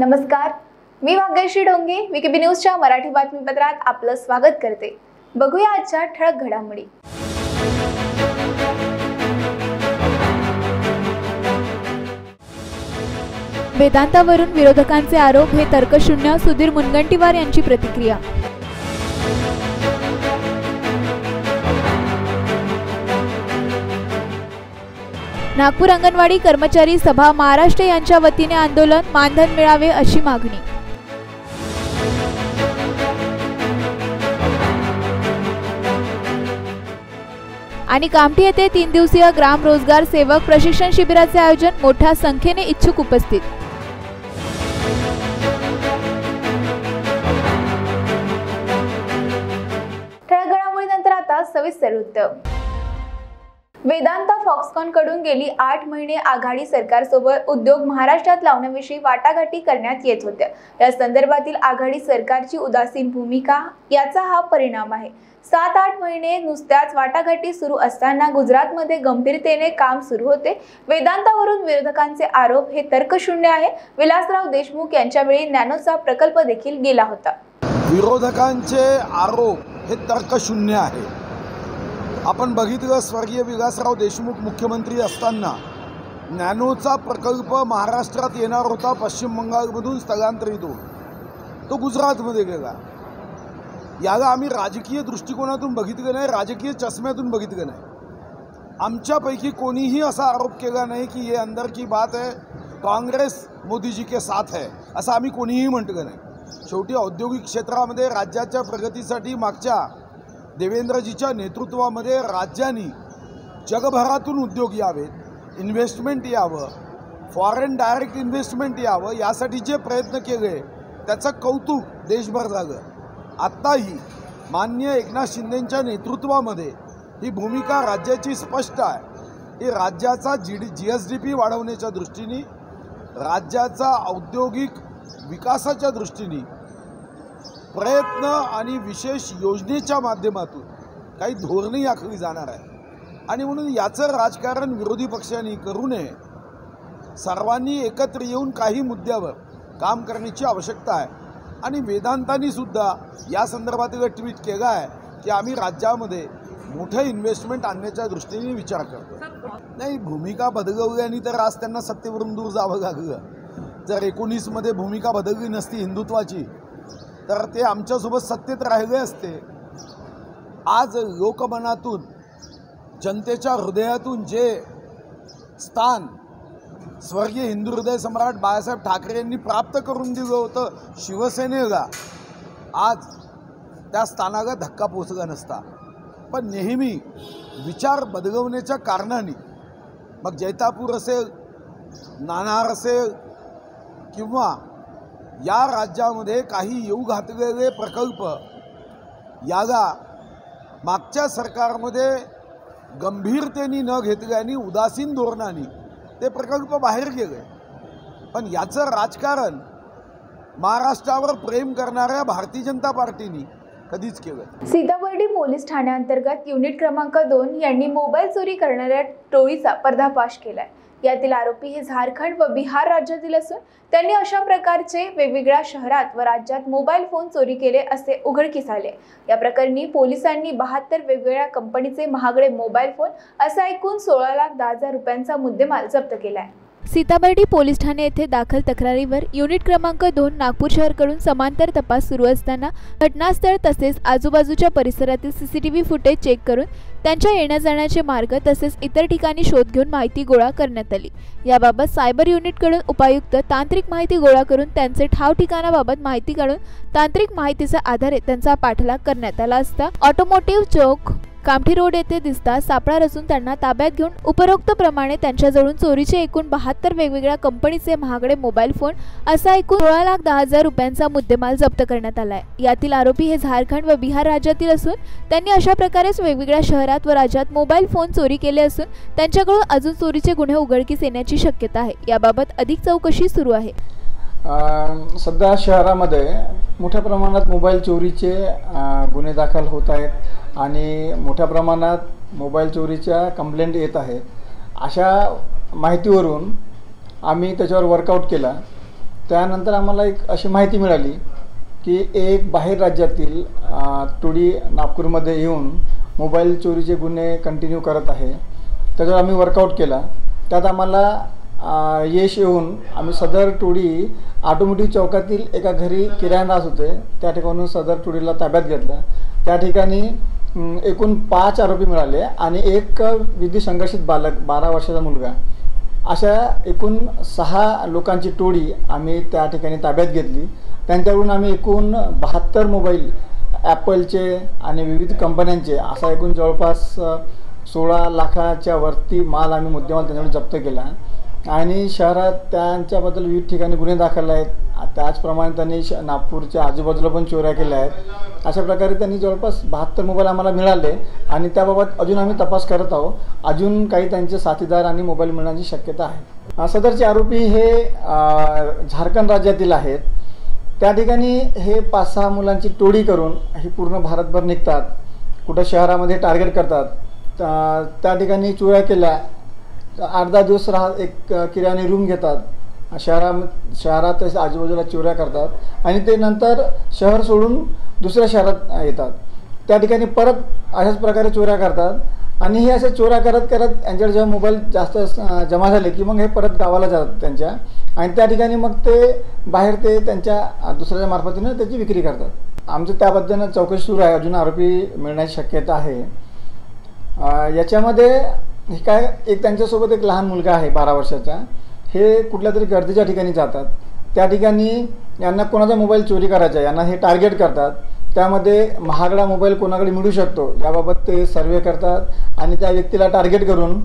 नमस्कार. मी भाग्यश्री डोंगे विकेबी न्यूजच्या मराठी बातमीपत्रात आपलं स्वागत करते. बघूया आजच्या ठळक घडामोडी. वेदांतावरून विरोधकांचे आरोप हे तर्कशून्य सुधीर मुनगंटीवार यांची प्रतिक्रिया. नागपूर अंगणवाडी कर्मचारी सभा महाराष्ट्र यांच्या वतीने आंदोलन मानधन मिळावे अशी मागणी. आणि कामठी येथे तीन दिवसीय ग्राम रोजगार सेवक प्रशिक्षण शिबिराचे आयोजन मोठ्या संख्येने इच्छुक उपस्थित. ठळक आता सविस्तर वृत्त. वेदांता फॉक्सकॉनकडून गेली आठ महिने आघाडी सरकारसोबत उद्योग महाराष्ट्रात लावण्याविषयी वाटाघाटी करण्यात येत होत्या. या संदर्भातील आघाडी सरकारची उदासीन भूमिका याचा हा परिणाम आहे. सात आठ महिने नुसत्याच वाटाघाटी सुरू असताना गुजरातमध्ये गंभीरतेने काम सुरू होते. वेदांतावरून विरोधकांचे आरोप हे तर्कशून्य आहे. विलासराव देशमुख यांच्यावेळी नॅनोचा प्रकल्प देखील गेला होता. विरोधकांचे आरोप हे तर्कशून्य आहे. आपण बघितलं स्वर्गीय विलासराव देशमुख मुख्यमंत्री असताना नॅनोचा प्रकल्प महाराष्ट्रात येणार होता पश्चिम बंगालमधून स्थलांतरित होऊन. तो गुजरातमध्ये गेला. याला आम्ही राजकीय दृष्टिकोनातून बघितलं नाही राजकीय चष्म्यातून बघितलं नाही. आमच्यापैकी कोणीही असा आरोप केला नाही की ये अंदर की बात आहे काँग्रेस मोदीजी के साथ है असं आम्ही कोणीही म्हटलं नाही. शेवटी औद्योगिक क्षेत्रामध्ये राज्याच्या प्रगतीसाठी मागच्या देवेंद्रजीच्या नेतृत्वामध्ये राज्यांनी जगभरातून उद्योग यावेत इन्व्हेस्टमेंट यावं फॉरेन डायरेक्ट इन्व्हेस्टमेंट यावं यासाठी जे प्रयत्न केले त्याचं कौतुक देशभर झालं. आत्ताही मान्य एकनाथ शिंदेंच्या नेतृत्वामध्ये ही भूमिका राज्याची स्पष्ट आहे. ही राज्याचा G D S D P P वाढवण्याच्या दृष्टीने राज्याचा औद्योगिक विकासाच्या दृष्टीने प्रयत्न आणि विशेष योजनेच्या माध्यमातून काही धोरणे आखली जाणार आहे. आणि म्हणून याचं राजकारण विरोधी पक्षांनी करू नये. सर्वांनी एकत्र येऊन काही मुद्द्यावर काम करण्याची आवश्यकता आहे. आणि वेदांतांनी सुद्धा या संदर्भात एक ट्विट केलं आहे की आम्ही राज्यामध्ये मोठं इन्व्हेस्टमेंट आणण्याच्या दृष्टीने विचार करतो नाही भूमिका बदलवल्याने तर आज त्यांना सत्तेवरून दूर जावं लागलं. जर एकोणीसमध्ये भूमिका बदलली नसती हिंदुत्वाची तर ते आमच्यासोबत सत्तेत राहिले असते. आज लोकमनातून जनतेच्या हृदयातून जे स्थान स्वर्गीय हिंदू हृदय सम्राट बाळासाहेब ठाकरे यांनी प्राप्त करून दिलं होतं शिवसेनेला आज त्या स्थानाला धक्का पोचला नसता. पण नेहमी विचार बदलवण्याच्या कारणाने मग जैतापूर असेल नाणार असेल किंवा या राज्यामध्ये काही येऊ घातलेले प्रकल्प याला मागच्या सरकारमध्ये गंभीरतेने न घेतल्याने उदासीन धोरणाने ते प्रकल्प बाहेर गेले. पण याचं राजकारण महाराष्ट्रावर प्रेम करणाऱ्या भारतीय जनता पार्टीने कधीच केलं सीताबर्डी पोलीस ठाण्याअंतर्गत युनिट क्रमांक दोन यांनी मोबाईल चोरी करणाऱ्या टोळीचा पर्दाफाश केलाय. यातील आरोपी हे झारखंड व बिहार राज्यातील असून त्यांनी अशा प्रकारचे वेगवेगळ्या शहरात व राज्यात मोबाईल फोन चोरी केले असे उघडकीस आले. या प्रकरणी पोलिसांनी बहात्तर वेगवेगळ्या कंपनीचे महागडे मोबाईल फोन असा एकूण सोळा लाख दहा हजार रुपयांचा मुद्देमाल जप्त केला आहे सीताबर्डी पोलीस ठाणे येथे दाखल तक्रारीवर युनिट क्रमांक दोन नागपूर शहरकडून समांतर तपास सुरू असताना घटनास्थळ तसेच आजूबाजूच्या परिसरातील सीसीटीव्ही फुटेज चेक करून त्यांच्या येण्या जाण्याचे मार्ग तसेच इतर ठिकाणी शोध घेऊन माहिती गोळा करण्यात आली. याबाबत सायबर युनिटकडून उपायुक्त तांत्रिक माहिती गोळा करून त्यांचे ठाव ठिकाणाबाबत माहिती काढून तांत्रिक माहितीच्या आधारे त्यांचा पाठलाग करण्यात आला असता ऑटोमोटिव्ह चौक कामठी रोड येथे दिसता सापळा रचून त्यांना ताब्यात घेऊन उपरोक्त प्रमाणे त्यांच्याजवळून चोरीचे एकूण बहात्तर वेगवेगळ्या कंपनीचे महागडे मोबाईल फोन असा एकूण सोळा लाख दहा हजार रुपयांचा मुद्देमाल जप्त करण्यात आलाय. यातील आरोपी हे झारखंड व बिहार राज्यातील असून त्यांनी अशा प्रकारेच वेगवेगळ्या शहरात व राज्यात मोबाईल फोन चोरी केले असून त्यांच्याकडून अजून चोरीचे गुन्हे उघडकीस येण्याची शक्यता आहे. याबाबत अधिक चौकशी सुरू आहे. सध्या शहरामध्ये मोठ्या प्रमाणात मोबाईल चोरीचे गुन्हे दाखल होत आहेत. आणि मोठ्या प्रमाणात मोबाईल चोरीच्या कंप्लेंट येत आहेत. अशा माहितीवरून आम्ही त्याच्यावर वर्कआउट केला. त्यानंतर आम्हाला एक अशी माहिती मिळाली की एक बाहेर राज्यातील टुडी टोळी नागपूरमध्ये येऊन मोबाईल चोरीचे गुन्हे कंटिन्यू करत आहे. त्याच्यावर आम्ही वर्कआउट केला. त्यात आम्हाला यश येऊन आम्ही सदर टोळी ऑटोमोटिव्ह चौकातील एका घरी किराणा राहत होते. त्या ठिकाणून सदर टोळीला ताब्यात घेतलं. त्या ठिकाणी एकूण पाच आरोपी मिळाले आणि एक विधी संघर्षित बालक बारा वर्षाचा मुलगा. अशा एकूण सहा लोकांची टोळी आम्ही त्या ठिकाणी ताब्यात घेतली. त्यांच्याकडून आम्ही एकूण बहात्तर मोबाईल ॲपलचे आणि विविध कंपन्यांचे असा एकूण जवळपास सोळा लाखाच्या वरती माल आम्ही मुद्देमाल त्यांच्याकडून जप्त केला. आणि शहरात त्यांच्याबद्दल विविध ठिकाणी गुन्हे दाखल आहेत. त्याचप्रमाणे त्यांनी श नागपूरच्या आजूबाजूला पण चोऱ्या केल्या आहेत. अशा प्रकारे त्यांनी जवळपास बहात्तर मोबाईल आम्हाला मिळाले आणि त्याबाबत अजून आम्ही तपास करत आहोत. अजून काही त्यांचे साथीदार आणि मोबाईल मिळण्याची शक्यता आहे. सदरचे आरोपी हे झारखंड राज्यातील आहेत. त्या ठिकाणी हे पाच सहा मुलांची टोळी करून हे पूर्ण भारतभर निघतात. कुठं शहरामध्ये टार्गेट करतात. त्या ठिकाणी चोऱ्या केल्या. आठ दहा दिवस राहा एक किराणे रूम घेतात. शहरा शहरात आजूबाजूला चोऱ्या करतात. आणि ते नंतर शहर सोडून दुसऱ्या शहरात येतात. त्या ठिकाणी परत अशाच प्रकारे चोऱ्या करतात. आणि हे असे चोऱ्या करत करत यांच्याकडे जेव्हा मोबाईल जास्त जमा झाले की मग हे परत गावाला जातात त्यांच्या. आणि त्या ठिकाणी मग ते बाहेर ते त्यांच्या दुसऱ्याच्या मार्फतीनं त्याची विक्री करतात. आमचं त्याबद्दल चौकशी सुरू आहे. अजून आरोपी मिळण्याची शक्यता आहे. याच्यामध्ये हे काय एक त्यांच्यासोबत एक लहान मुलगा आहे बारा वर्षाचा. हे कुठल्या तरी गर्दीच्या ठिकाणी जातात. त्या ठिकाणी यांना कोणाचा मोबाईल चोरी करायचा आहे यांना हे टार्गेट करतात. त्यामध्ये महागडा मोबाईल कोणाकडे मिळू शकतो याबाबत ते सर्वे करतात आणि त्या व्यक्तीला टार्गेट करून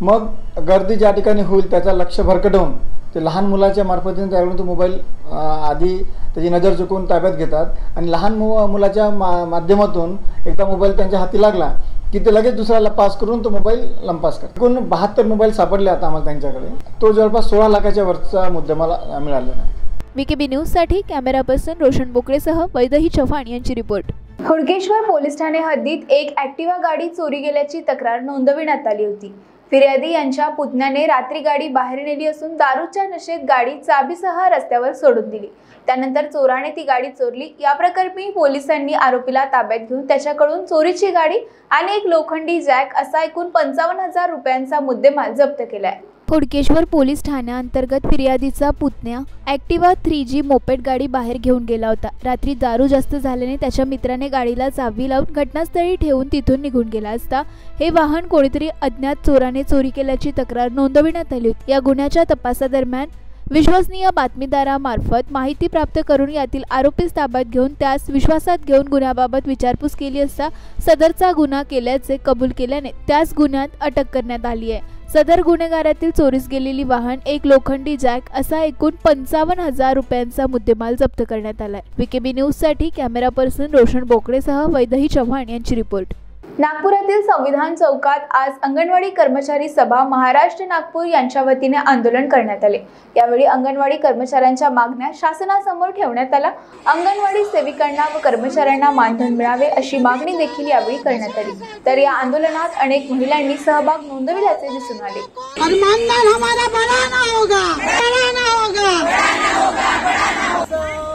मग गर्दी ज्या ठिकाणी होईल त्याचा लक्ष भरकटवून ते लहान मुलाच्या मार्फतीने त्याकडून तो मोबाईल आधी त्याची नजर चुकवून ताब्यात घेतात. आणि लहान मु मुलाच्या मा माध्यमातून एकदा मोबाईल त्यांच्या हाती लागला की ते लगेच दुसऱ्याला पास करून तो मोबाईल लंपास करतात एकूण बहात्तर मोबाईल सापडले आता आम्हाला त्यांच्याकडे. तो जवळपास सोळा लाखाच्या वरचा मुद्देमाला मिळालेला आहे विकेबी न्यूजसाठी कॅमेरा पर्सन रोशन बोकडेसह वैदही चव्हाण यांची रिपोर्ट हुडकेश्वर पोलीस ठाणे हद्दीत एक ॲक्टिवा गाडी चोरी गेल्याची तक्रार नोंदविण्यात आली होती. फिर्यादी यांच्या पुतण्याने रात्री गाडी बाहेर नेली असून दारूच्या नशेत गाडी चाबीसह रस्त्यावर सोडून दिली. त्यानंतर चोराने ती गाडी चोरली. या प्रकरणी पोलिसांनी आरोपीला ताब्यात घेऊन त्याच्याकडून चोरीची गाडी आणि एक लोखंडी जॅक असा एकूण पंचावन्न हजार रुपयांचा मुद्देमाल जप्त केलाय. खोडकेश्वर पोलीस ठाण्याअंतर्गत फिर्यादीचा पुतण्या ॲक्टिवा थ्री जी मोपेड गाडी बाहेर घेऊन गेला होता. रात्री दारू जास्त झाल्याने त्याच्या मित्राने गाडीला चावी लावून घटनास्थळी ठेवून तिथून निघून गेला असता हे वाहन कोणीतरी अज्ञात चोराने चोरी केल्याची तक्रार नोंदविण्यात आली होती. या गुन्ह्याच्या तपासादरम्यान विश्वसनीय बातमीदारामार्फत माहिती प्राप्त करून यातील आरोपीस ताब्यात घेऊन त्यास विश्वासात घेऊन गुन्ह्याबाबत विचारपूस केली असता सदरचा गुन्हा केल्याचे कबूल केल्याने त्याच गुन्ह्यात अटक करण्यात आली आहे. सदर गुन्हेगारातील चोरीस गेलेली वाहन एक लोखंडी जॅक असा एकूण पंचावन्न हजार रुपयांचा मुद्देमाल जप्त करण्यात आलाय. विकेबी न्यूजसाठी कॅमेरा पर्सन रोशन बोकडेसह वैदही चव्हाण यांची रिपोर्ट. नागपुरातील संविधान चौकात आज अंगणवाडी कर्मचारी सभा महाराष्ट्र नागपूर यांच्या वतीने आंदोलन करण्यात आले. यावेळी अंगणवाडी कर्मचाऱ्यांच्या मागण्या शासनासमोर ठेवण्यात आल्या. अंगणवाडी सेविकांना व कर्मचाऱ्यांना मानधन मिळावे अशी मागणी देखील यावेळी करण्यात आली. तर या आंदोलनात अनेक महिलांनी सहभाग नोंदविल्याचे दिसून आले.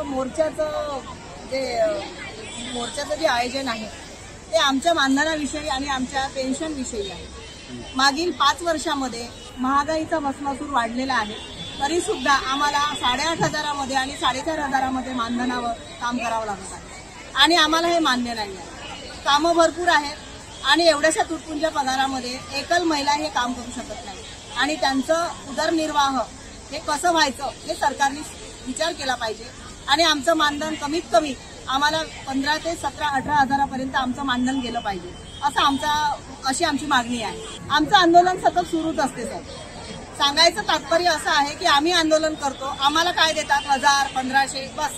मोर्चाचं जे मोर्चाचं जे आयोजन आहे ते आमच्या मानधनाविषयी आणि आमच्या पेन्शनविषयी आहे. मागील पाच वर्षामध्ये महागाईचा भस्मासूर वाढलेला आहे. तरी सुद्धा आम्हाला साडेआठ हजारामध्ये आणि साडेचार हजारामध्ये मानधनावर काम करावं लागत आहे. आणि आम्हाला हे मान्य नाही आहे. कामं भरपूर आहेत आणि एवढ्याशा तुटपुंच्या पगारामध्ये एकल महिला हे काम करू शकत नाही. आणि त्यांचं उदरनिर्वाह हे कसं व्हायचं हे सरकारने विचार केला पाहिजे. आणि आमचं मानधन कमीत कमी आम्हाला पंधरा ते सतरा अठरा हजारापर्यंत आमचं मानधन गेलं पाहिजे. असं आमचा अशी आमची मागणी आहे. आमचं आंदोलन सतत सुरूच असते सर. सांगायचं तात्पर्य असं आहे की आम्ही आंदोलन करतो आम्हाला काय देतात? हजार पंधराशे बस.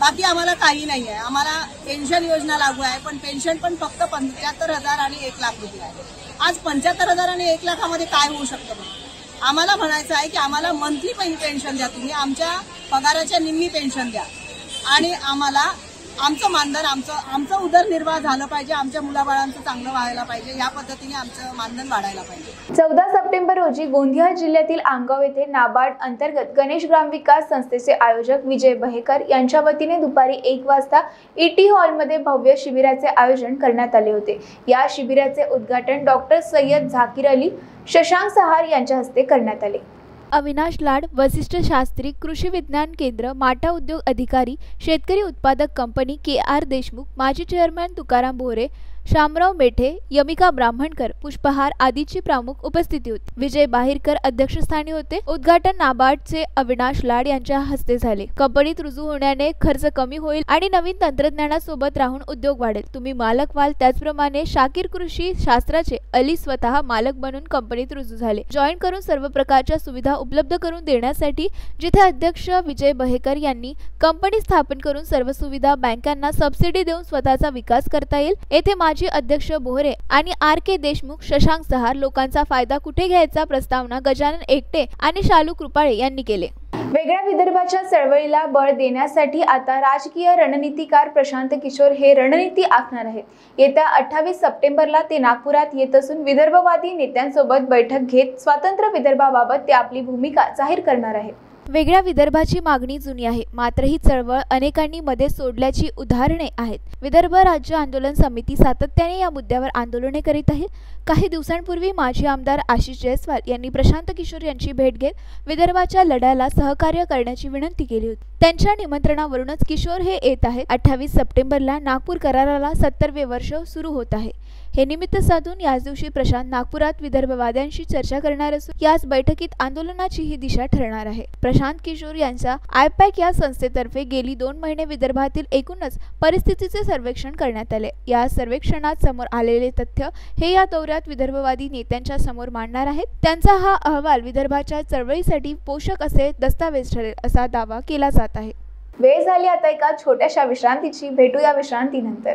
बाकी आम्हाला काही नाही आहे. आम्हाला पेन्शन योजना लागू आहे पण पेन्शन पण फक्त पंच्याहत्तर हजार आणि एक लाख रुपये आहे. आज पंच्याहत्तर हजार आणि एक लाखामध्ये काय होऊ शकतं मग आम्हाला म्हणायचं आहे की आम्हाला मंथली पेन्शन द्या तुम्ही आमच्या पगाराच्या निम्मी पेन्शन द्या. आणि आम्हाला आमचं मानधन आमचं आमचं उदरनिर्वाह झालं पाहिजे आमच्या मुलाबाळांचं चांगलं व्हायला पाहिजे या पद्धतीने आमचं मानधन वाढायला पाहिजे. चौदा सप्टेंबर रोजी गोंदिया जिल्ह्यातील आमगाव येथे नाबार्ड अंतर्गत गणेश ग्रामविकास संस्थेचे आयोजक विजय बहेकर यांच्या वतीने दुपारी एक वाजता ईटी हॉलमध्ये भव्य शिबिराचे आयोजन करण्यात आले होते. या शिबिराचे उद्घाटन डॉक्टर सय्यद झाकीर अली शशांक सहार यांच्या हस्ते करण्यात आले. अविनाश लाड वशिष्ठ शास्त्री कृषी विज्ञान केंद्र माटा उद्योग अधिकारी शेतकरी उत्पादक कंपनी के आर देशमुख माजी चेअरमॅन तुकाराम भोरे शामराव मेठे यमिका ब्राह्मणकर पुष्पहार आदीची प्रमुख उपस्थिती होती. विजय बाहिरकर अध्यक्षस्थानी होते. उद्घाटन नाबार्डचे अविनाश लाड यांच्या हस्ते झाले. कंपनीत रुजू होण्याने खर्च कमी होईल आणि नवीन तंत्रज्ञानासोबत राहून उद्योग वाढेल. तुम्ही मालक व्हाल त्याचप्रमाणे शाकीर कृषी शास्त्राचे अली स्वतः मालक बनून कंपनीत रुजू झाले. जॉईन करून सर्व प्रकारच्या सुविधा उपलब्ध करून देण्यासाठी जिथे अध्यक्ष विजय बहेकर यांनी कंपनी स्थापन करून सर्व सुविधा बँकांना सबसिडी देऊन स्वतःचा विकास करता येईल येथे माजी अध्यक्ष बोहरे आणि आर के देशमुख शशांक सहार लोकांचा फायदा कुठे घ्यायचा प्रस्तावना गजानन एकटे आणि शालू कृपाळे यांनी केले. वेगळ्या विदर्भाच्या चळवळीला बळ देण्यासाठी आता राजकीय रणनीतीकार प्रशांत किशोर हे रणनीती आखणार आहेत. येत्या अठ्ठावीस सप्टेंबरला ते नागपुरात येत असून विदर्भवादी नेत्यांसोबत बैठक घेत स्वातंत्र्य विदर्भाबाबत ते आपली भूमिका जाहीर करणार आहेत. वेगळ्या विदर्भाची मागणी जुनी आहे. मात्र ही चळवळ अनेकांनी मध्ये सोडल्याची उदाहरणे आहेत. विदर्भ राज्य आंदोलन समिती सातत्याने या मुद्द्यावर आंदोलने करीत आहे. काही दिवसांपूर्वी माजी आमदार आशिष जयस्वाल यांनी प्रशांत किशोर यांची भेट घेत विदर्भाच्या लढ्याला सहकार्य करण्याची विनंती केली होती. त्यांच्या निमंत्रणावरूनच किशोर हे येत आहेत. अठ्ठावीस सप्टेंबरला नागपूर कराराला सत्तरवे वर्ष सुरू होत आहे. हे निमित्त साधून याच दिवशी प्रशांत नागपुरात विदर्भवाद्यांशी चर्चा करणार असून याच बैठकीत आंदोलनाची ही दिशा ठरणार आहे. प्रशांत किशोर यांचा आयपॅक या संस्थेतर्फे गेली दोन महिने विदर्भातील एकूणच परिस्थितीचे सर्वेक्षण करण्यात आले. या सर्वेक्षणात समोर आलेले तथ्य हे या दौऱ्यात विदर्भवादी नेत्यांच्या समोर मांडणार आहेत. त्यांचा हा अहवाल विदर्भाच्या चळवळीसाठी पोषक असे दस्तावेज ठरेल असा दावा केला जात आहे. वेळ झाली आता एका छोट्याशा विश्रांतीची. भेटूया विश्रांतीनंतर.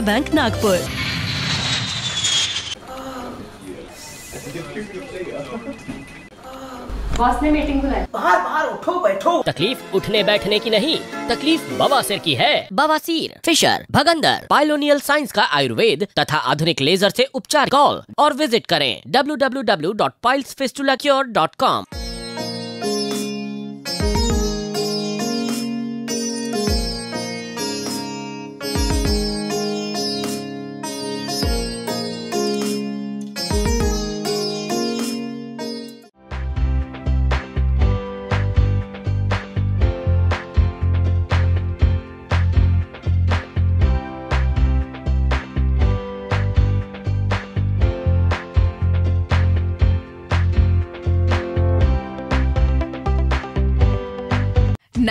bank Nagpur बाहर बाहर उठो बैठो। तकलीफ़ उठने बैठने की नहीं तकलीफ़ बवासीर की है। बवासीर फिशर भगंदर पाइलोनियल साइंस का आयुर्वेद तथा आधुनिक लेजर से उपचार कॉल और विज़िट करें www.pilesfistulacure.com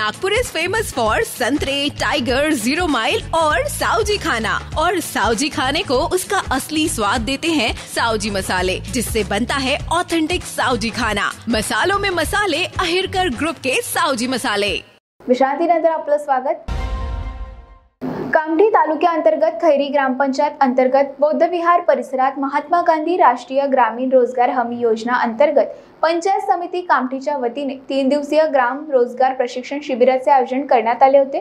Nagpur is famous for संतरे टाइगर ज़ीरो माइल और साउजी खाना। और साउजी खाने को उसका असली स्वाद देते हैं साउजी मसाले, जिससे बनता है ऑथेंटिक साउजी खाना। मसालों में मसाले अहिरकर ग्रुप के साउजी मसाले। विश्रांतीनंतर आप स्वागत। कामठी तालुक्याअंतर्गत खैरी ग्रामपंचायत अंतर्गत बौद्धविहार परिसरात महात्मा गांधी राष्ट्रीय ग्रामीण रोजगार हमी योजना अंतर्गत पंचायत समिती कामठीच्या वतीने तीन दिवसीय ग्राम रोजगार प्रशिक्षण शिबिराचे आयोजन करण्यात आले होते.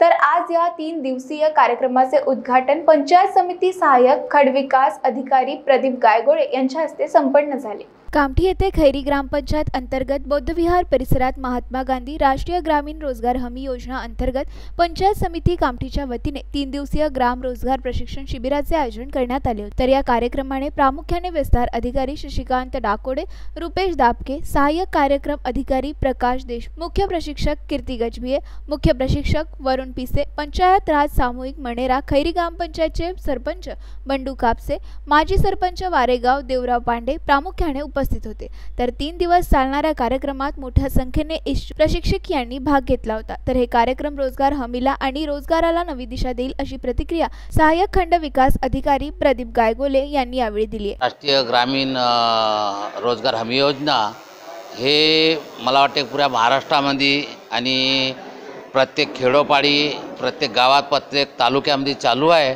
तर आज या तीन दिवसीय कार्यक्रमाचे उद्घाटन पंचायत समिती सहाय्यक खडविकास अधिकारी प्रदीप गायगोळे यांच्या हस्ते संपन्न झाले. कामठी येथे खैरी ग्रामपंचायत अंतर्गत बौद्धविहार परिसरात महात्मा गांधी राष्ट्रीय ग्रामीण रोजगार हमी योजना अंतर्गत पंचायत समिती कामठीच्या वतीने तीन दिवसीय ग्राम रोजगार प्रशिक्षण शिबिराचे आयोजन करण्यात आले तर या कार्यक्रमाने प्रामुख्याने विस्तार अधिकारी शशिकांत डाकोडे रुपेश दापके सहाय्यक कार्यक्रम अधिकारी प्रकाश देश मुख्य प्रशिक्षक कीर्ती गजभिये मुख्य प्रशिक्षक वरुण पिसे पंचायत राज सामूहिक मणेरा खैरी ग्रामपंचायतचे सरपंच बंडू कापसे माजी सरपंच वारेगाव देवराव पांडे प्रामुख्याने उपस्थित होते. तर तीन दिवस चालणाऱ्या कार्यक्रमात मोठ्या संख्येने प्रशिक्षक यांनी भाग घेतला होता. तर हे कार्यक्रम रोजगार हमीला आणि रोजगाराला नवी दिशा देईल अशी प्रतिक्रिया सहाय्यक खंड विकास अधिकारी प्रदीप गायगोले यांनी यावेळी दिली राष्ट्रीय ग्रामीण रोजगार हमी योजना हे मला वाटते पुऱ्या महाराष्ट्रामध्ये आणि प्रत्येक खेडोपाडी प्रत्येक गावात प्रत्येक तालुक्यामध्ये चालू आहे.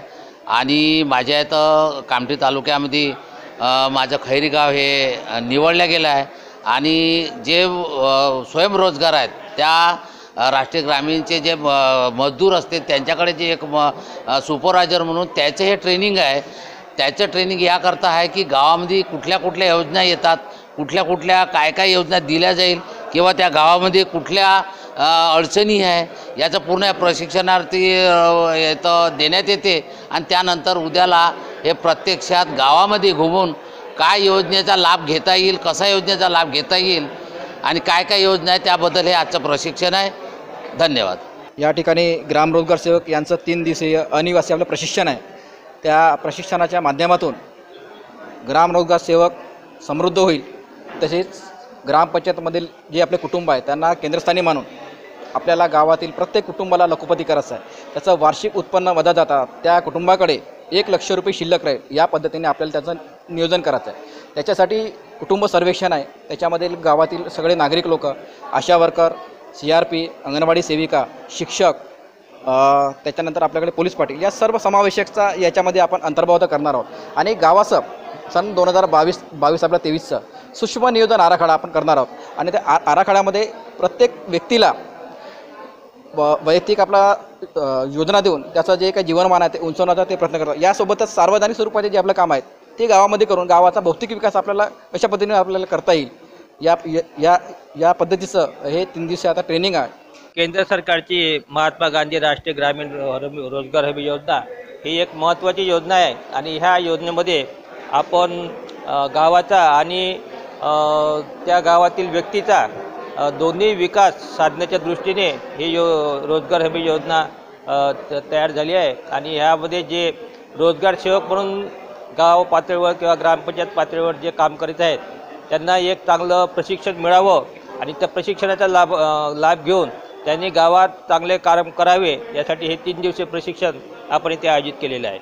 आणि माझ्या इथं कामठी तालुक्यामध्ये माझं खैरी गाव हे निवडलं गेलं आहे. आणि जे स्वयंरोजगार आहेत त्या राष्ट्रीय ग्रामीणचे जे मजदूर असते त्यांच्याकडे जे एक म सुपरवायझर म्हणून त्याचं हे ट्रेनिंग आहे. त्याचं ट्रेनिंग याकरता आहे की गावामध्ये कुठल्या कुठल्या योजना येतात कुठल्या कुठल्या काय काय योजना दिल्या जाईल किंवा त्या गावामध्ये कुठल्या अडचणी आहे याचं पूर्ण प्रशिक्षणार्थी येतं देण्यात येते. आणि त्यानंतर उद्याला हे प्रत्यक्षात गावामध्ये घुमून काय योजनेचा लाभ घेता येईल कसा योजनेचा लाभ घेता येईल आणि काय काय योजना आहे त्याबद्दल हे आजचं प्रशिक्षण आहे. धन्यवाद. या ठिकाणी ग्रामरोजगार सेवक यांचं तीन दिवसीय अनिवासी आपलं प्रशिक्षण आहे. त्या प्रशिक्षणाच्या माध्यमातून ग्रामरोजगार सेवक समृद्ध होईल. तसेच ग्रामपंचायतमधील जे आपले कुटुंब आहे त्यांना केंद्रस्थानी मानून आपल्याला गावातील प्रत्येक कुटुंबाला लखोपती करायचं आहे. त्याचं वार्षिक उत्पन्न वजा जातात. त्या कुटुंबाकडे एक लक्ष रुपये शिल्लक राहील. या पद्धतीने आपल्याला त्याचं नियोजन करायचं आहे. त्याच्यासाठी कुटुंब सर्वेक्षण आहे. त्याच्यामधील गावातील सगळे नागरिक लोक ASHA worker C R P anganwadi सेविका शिक्षक त्याच्यानंतर आपल्याकडे पोलीस पाटील या सर्व समावेशकचा याच्यामध्ये आपण अंतर्भाव करणार आहोत. आणि गावाचं सन दोन हजार बावीस बावीस आपल्या तेवीसचं सूक्ष्म नियोजन आराखडा आपण करणार आहोत. आणि त्या आ आराखड्यामध्ये प्रत्येक व्यक्तीला व वैयक्तिक आपला योजना देऊन त्याचं जे काही जीवनमान आहे ते उंचवण्याचा ते प्रयत्न करतात. यासोबतच सार्वजनिक स्वरूपाचे जे आपलं काम आहेत ते गावामध्ये करून गावाचा भौतिक विकास आपल्याला कशा पद्धतीने आपल्याला करता येईल या या या पद्धतीचं हे तीन दिवसीय आता ट्रेनिंग आहे. केंद्र सरकारची महात्मा गांधी राष्ट्रीय ग्रामीण रोजगार हमी योजना ही एक महत्त्वाची योजना आहे आणि ह्या योजनेमध्ये आपण गावाचा आणि त्या गावातील व्यक्तीचा दोन्ही विकास साधण्याच्या दृष्टीने ही यो रोजगार हमी योजना त- तयार झाली आहे. आणि ह्यामध्ये जे रोजगार सेवक म्हणून गाव पातळीवर किंवा ग्रामपंचायत पातळीवर जे काम करीत आहेत त्यांना एक चांगलं प्रशिक्षण मिळावं आणि त्या प्रशिक्षणाचा लाभ लाभ घेऊन त्यांनी गावात चांगले काम करावे यासाठी हे तीन दिवसीय प्रशिक्षण आपण इथे आयोजित केलेलं आहे.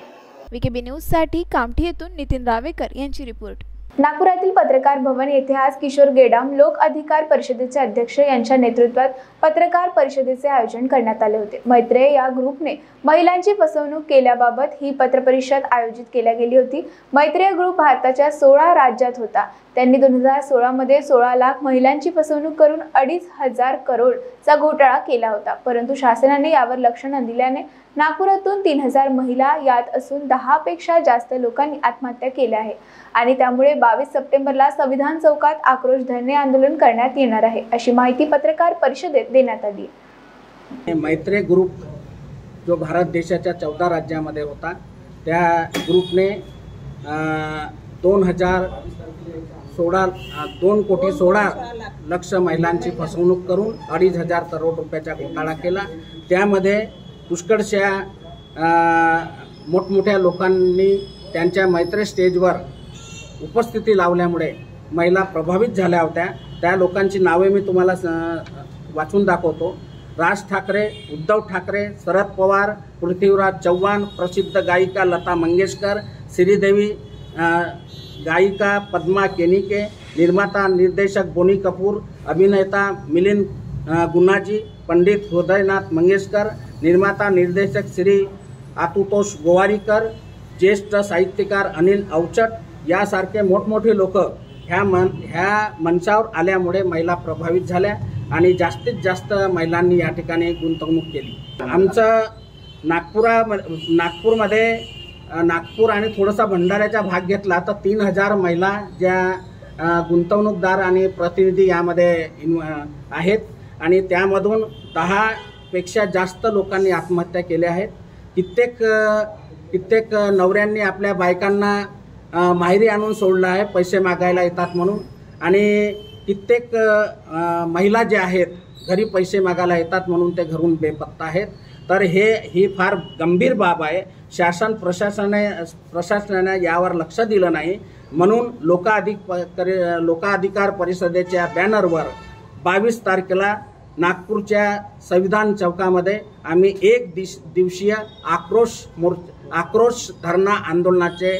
विकेबी न्यूजसाठी कामठी येथून नितीन रावेकर यांची रिपोर्ट. नागपुरातील पत्रकार भवन येथे आज किशोर गेडाम लोक अधिकार परिषदेचे अध्यक्ष यांच्या नेतृत्वात पत्रकार परिषदेचे आयोजन करण्यात आले होते. मैत्रेय या ग्रुपने महिलांची फसवणूक केल्याबाबत ही पत्रपरिषद आयोजित केल्या गेली होती. मैत्रेय ग्रुप भारताच्या सोळा राज्यात होता. त्यांनी दोन हजार सोळामध्ये सोळा लाख महिलांची फसवणूक करून अडीच हजार करोडचा घोटाळा केला होता. परंतु शासनाने यावर लक्ष न दिल्याने नागपुरातून तीन हजार महिला यात असून दहापेक्षा जास्त लोकांनी आत्महत्या केल्या आहे. आणि त्यामुळे बावीस सप्टेंबरला संविधान चौकात आक्रोश धरणे आंदोलन करण्यात येणार आहे अशी माहिती पत्रकार परिषदेत देण्यात आली. मैत्रेय ग्रुप जो भारत देशाच्या चौदा राज्यामध्ये होता त्या ग्रुपने दोन हजार सोळा दोन कोटी सोळा लक्ष महिलांची फसवणूक करून अडीच हजार करोड रुपयाचा घोटाळा केला. त्यामध्ये पुष्कळशा मोठमोठ्या लोकांनी त्यांच्या मैत्री स्टेजवर उपस्थिती लावल्यामुळे महिला प्रभावित झाल्या होत्या. त्या लोकांची नावे मी तुम्हाला स- वाचून दाखवतो. राज ठाकरे उद्धव ठाकरे शरद पवार पृथ्वीराज चव्हाण प्रसिद्ध गायिका लता मंगेशकर श्रीदेवी गायिका पद्मा केनिके निर्माता निर्देशक बोनी कपूर अभिनेता मिलिंद गुन्हाजी पंडित हृदयनाथ मंगेशकर निर्माता निर्देशक श्री आतुतोष गोवारीकर ज्येष्ठ साहित्यकार अनिल अवचट यासारखे मोठमोठे लोक ह्या मन ह्या मंचावर आल्यामुळे महिला प्रभावित झाल्या आणि जास्तीत जास्त महिलांनी या ठिकाणी गुंतवणूक केली. आमचं नागपुरा नागपूरमध्ये नागपूर आणि थोडासा भंडाऱ्याचा भाग घेतला तर तीन हजार महिला ज्या गुंतवणूकदार आणि प्रतिनिधी यामध्ये आहेत. आणि त्यामधून दहापेक्षा जास्त लोकांनी आत्महत्या केल्या आहेत. कित्येक कित्येक नवऱ्यांनी आपल्या बायकांना माहेरी आणून सोडलं आहे पैसे मागायला येतात म्हणून. आणि कित्येक महिला ज्या आहेत घरी पैसे मागायला येतात म्हणून ते घरून बेपत्ता आहेत. तर हे ही फार गंभीर बाब आहे. शासन प्रशासनाने प्रशासनाने यावर लक्ष दिलं नाही. म्हणून लोकाधिक प- लोकाधिकार परिषदेच्या बॅनरवर बावीस तारखेला नागपूरच्या संविधान चौकामध्ये आम्ही एक दिस दिवसीय आक्रोश मोर आक्रोश धरणा आंदोलनाचे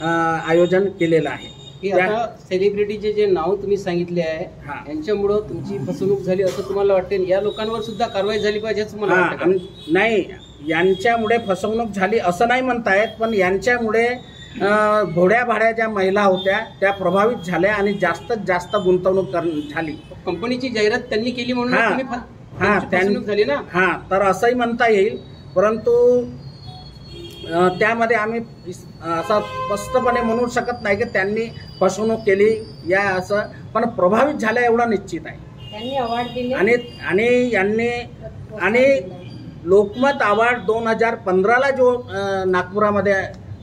आयोजन केलेलं आहे. की आता सेलिब्रिटीचे जे नाव तुम्ही सांगितले आहे यांच्यामुळं तुमची फसवणूक झाली असं तुम्हाला वाटते? या लोकांवर सुद्धा कारवाई झाली पाहिजे हा? आणि नाही यांच्यामुळे फसवणूक झाली असं नाही म्हणतायत पण यांच्यामुळे अं, भोड्या भाड्या ज्या महिला होत्या त्या प्रभावित झाल्या आणि जास्तीत जास्त गुंतवणूक कर झाली. कंपनीची जाहिरात त्यांनी केली म्हणून हा. तुम्ही फ- हा तुमची त्यां- फसवणूक झाली ना? हा तर असंही म्हणता येईल परंतु त्यामध्ये आम्ही असं स्पष्टपणे म्हणू शकत नाही की त्यांनी फसवणूक केली या असं पण प्रभावित झाल्या एवढं निश्चित आहे. त्यांनी अवॉर्ड दिले. आणि आणि यांनी आणि लोकमत अवॉर्ड दोन हजार पंधराला जो नागपुरामध्ये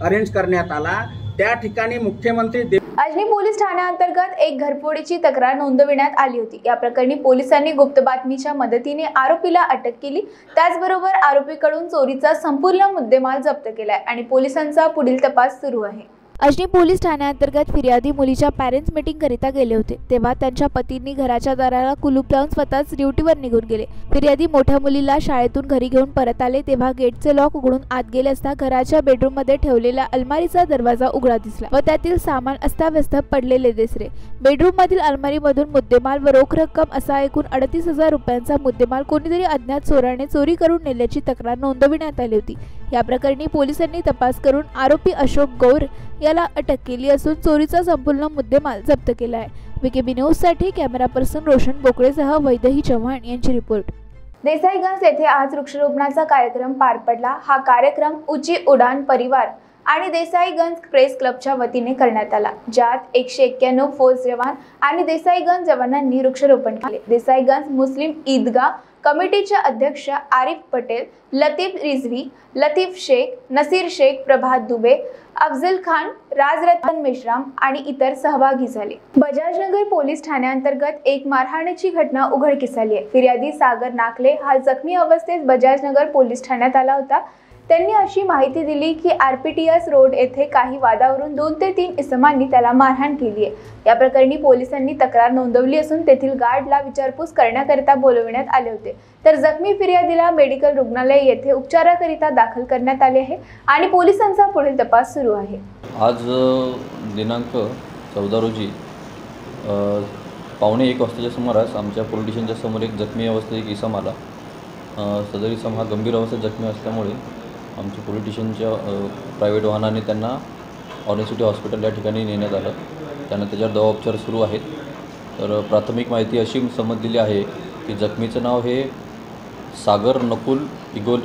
अरेंज करण्यात आला. त्या ठिकाणी मुख्यमंत्री अजनी पोलीस ठाण्याअंतर्गत एक घरफोडीची तक्रार नोंदविण्यात आली होती. या प्रकरणी पोलिसांनी गुप्त बातमीच्या मदतीने आरोपीला अटक केली. त्याचबरोबर आरोपीकडून चोरीचा संपूर्ण मुद्देमाल जप्त केलाय आणि पोलिसांचा पुढील तपास सुरू आहे. अजनी पोलीस ठाण्याअंतर्गत फिर्यादी मुलीच्या पॅरेंट्स मीटिंगकरिता गेले होते. तेव्हा त्यांच्या पतींनी घराच्या दाराला कुलूप लावून स्वतःच ड्युटीवर निघून गेले. फिर्यादी मोठ्या मुलीला शाळेतून घरी घेऊन परत आले तेव्हा गेटचे लॉक उघडून आत गेले असता घराच्या बेडरूममध्ये ठेवलेल्या अलमारीचा दरवाजा उघडा दिसला व त्यातील सामान अस्ताव्यस्त पडलेले दिसले. बेडरूम मधील अलमारीमधून मुद्देमाल व रोख रक्कम असा एकूण अडतीस हजार रुपयांचा मुद्देमाल कोणीतरी अज्ञात चोराने चोरी करून नेल्याची तक्रार नोंदविण्यात आली होती. या प्रकरणी पोलिसांनी तपास करून आरोपी अशोक गौर याला अटक केली असून चोरीचा संपूर्ण मुद्देमाल जप्त केला आहे विकेबी न्यूजसाठी कॅमेरा पर्सन रोशन बोकळेसह वैदही चव्हाण यांची रिपोर्ट. देसाईगंज येथे आज वृक्षारोपणाचा कार्यक्रम पार पडला. हा कार्यक्रम उची उडान परिवार आणि देसाईगंज प्रेस क्लबच्या वतीने करण्यात आला ज्यात एकशे एक्क्याण्णव फौज जवान आणि देसाईगंज जवानांनी वृक्षारोपण केले. देसाईगंज मुस्लिम ईदगाह कमिटीचे अध्यक्ष आरिफ पटेल लतीफ रिझवी लतीफ शेख नसीर शेख प्रभात दुबे अफजल खान राजरतन मेश्राम आणि इतर सहभागी झाले. बजाजनगर पोलीस ठाण्याअंतर्गत एक मारहाणीची घटना उघडकीस आली आहे. फिर्यादी सागर नाकले हा जखमी अवस्थेत बजाजनगर पोलीस ठाण्यात आला होता. त्यांनी अशी माहिती दिली की R P T S road येथे काही वादावरून दोन ते तीन इसमांनी त्याला मारहाण केली आहे. या प्रकरणी पोलिसांनी तक्रार नोंदवली असून तेथील गार्डला विचारपूस करण्याकरिता बोलविण्यात आले होते. तर जखमी फिर्यादीला मेडिकल रुग्णालय येथे उपचाराकरिता दाखल करण्यात आले आहे आणि पोलिसांचा पुढील तपास सुरू आहे. आज दिनांक चौदा रोजी पावणे एक वाजताच्या सुमारास आमच्या पोलीस स्टेशनच्या समोर एक जखमी अवस्थेत एक इसम आला. सदर इसम हा गंभीर अवस्थेत जखमी असल्यामुळे आमच्या पोलीस स्टेशनच्या प्रायव्हेट वाहनाने त्यांना ऑरेंज हॉस्पिटल या ठिकाणी नेण्यात आलं. त्यांना त्याच्यावर दवाउपचार सुरू आहेत. तर प्राथमिक माहिती अशी समजलेली आहे की जखमीचं नाव हे सागर नकुल इगोल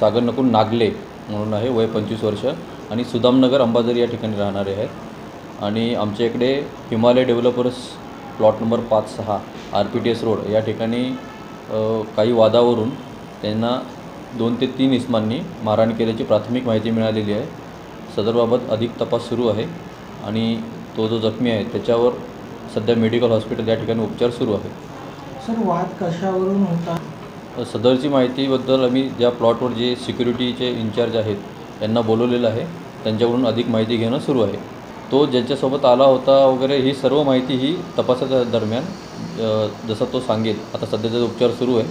सागर नकुल नागले म्हणून आहे. वय पंचवीस वर्ष आणि सुदामनगर अंबाझरी या ठिकाणी राहणारे आहेत. आणि आमच्या इकडे हिमालय डेव्हलपर्स प्लॉट नंबर पाच सहा R P T S road या ठिकाणी काही वादावरून त्यांना दोन ते तीन इस्मांनी मारहाण केल्याची प्राथमिक माहिती मिळालेली आहे. सदरबाबत अधिक तपास सुरू आहे आणि तो जो जखमी आहे त्याच्यावर सध्या मेडिकल हॉस्पिटल या ठिकाणी उपचार सुरू आहे. सर वाद कशावरून होता? सदरची माहितीबद्दल आम्ही ज्या प्लॉटवर जे सिक्युरिटीचे इन्चार्ज आहेत त्यांना बोलवलेलं आहे त्यांच्याकडून अधिक माहिती घेणं सुरू आहे. तो ज्यांच्यासोबत आला होता वगैरे ही सर्व माहिती ही तपासाच्या दरम्यान जसा तो सांगेल आता सध्या त्याचा उपचार सुरू आहे.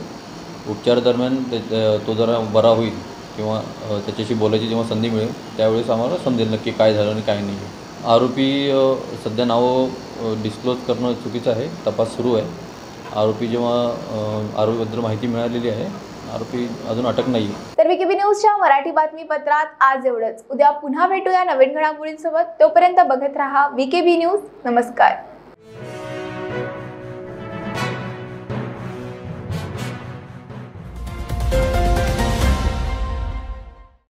उपचार दरम्यान तो जरा बरा होईल किंवा त्याच्याशी बोलायची जेव्हा संधी मिळेल त्यावेळेस आम्हाला समजेल नक्की काय झालं आणि काय नाही. आरोपी सध्या नावं डिस्क्लोज करणं चुकीचं आहे तपास सुरू आहे. आरोपी जेव्हा आरोपीबद्दल माहिती मिळालेली आहे आरोपी अजून अटक नाही. आहे तर विकेबी न्यूजच्या मराठी बातमीपत्रात आज एवढंच. उद्या पुन्हा भेटूया नवीन घडामोडींसोबत. तोपर्यंत बघत राहा विकेबी न्यूज नमस्कार.